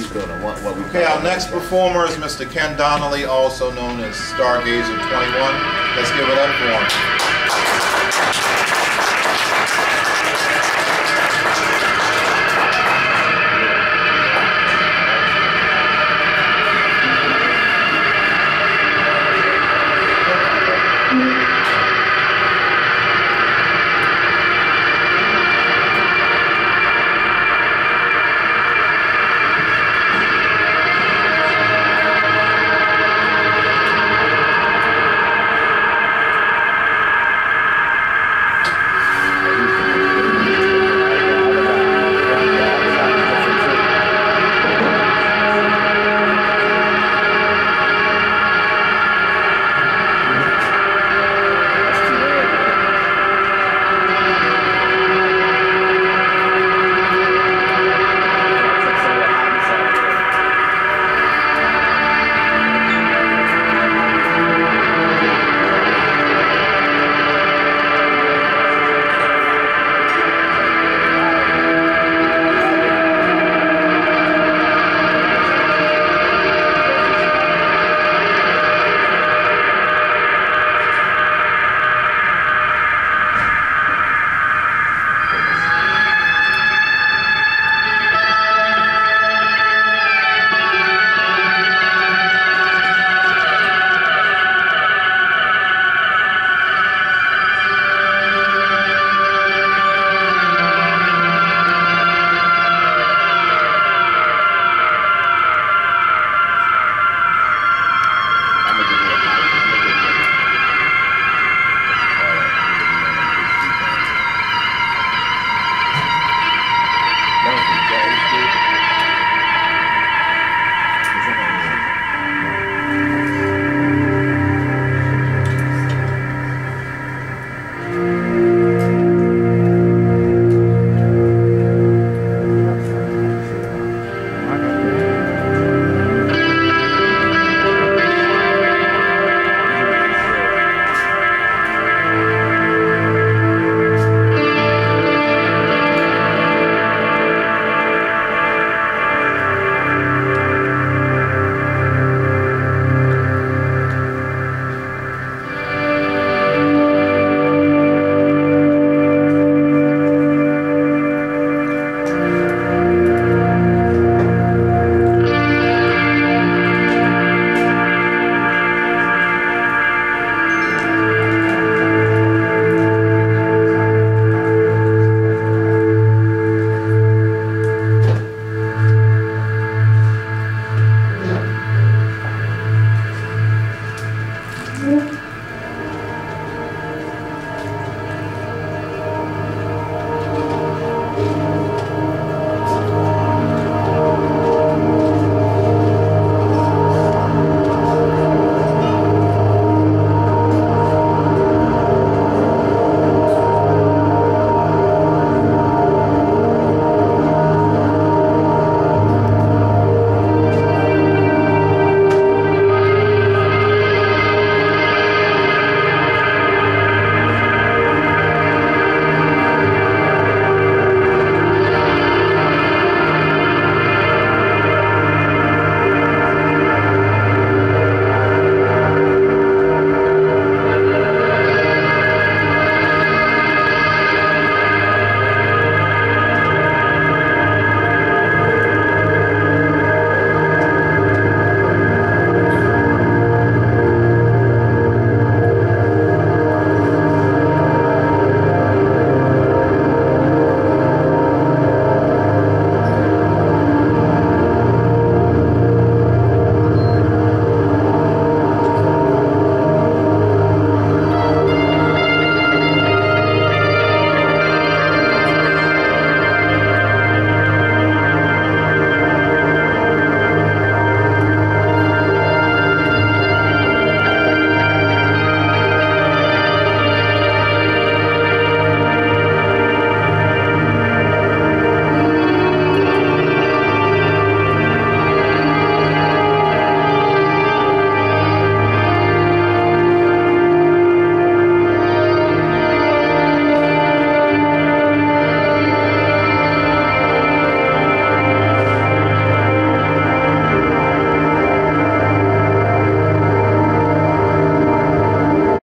he's what, what we. Okay, our next uh, performer is Mr. Ken Donnelly, also known as Stargazer 21. Let's give it up for him.